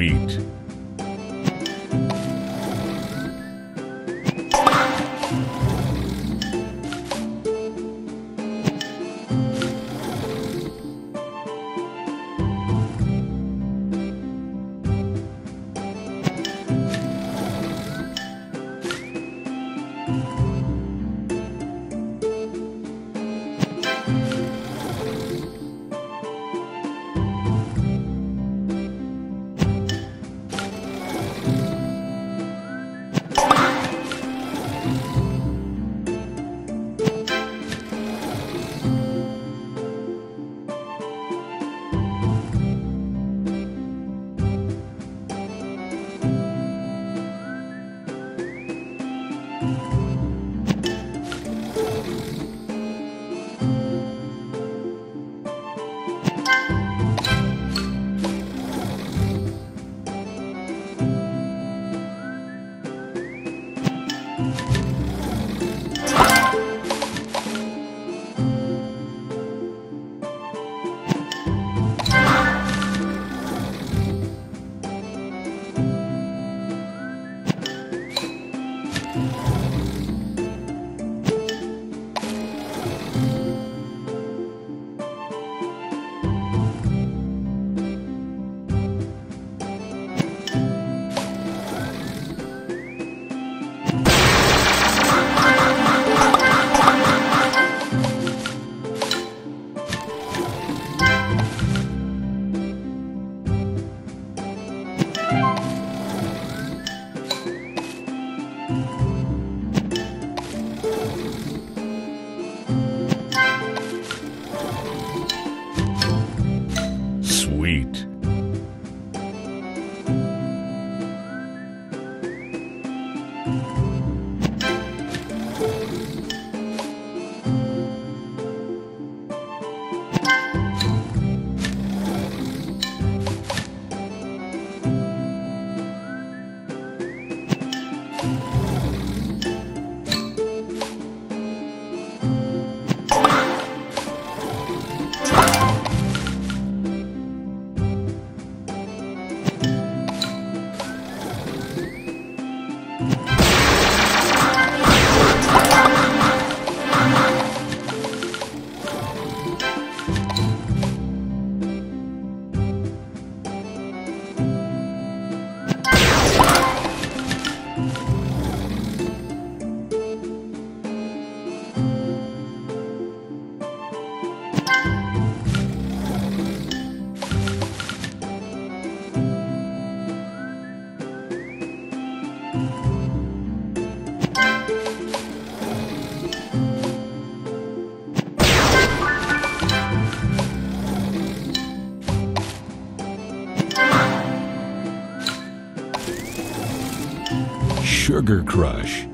Sweet. Sugar Crush.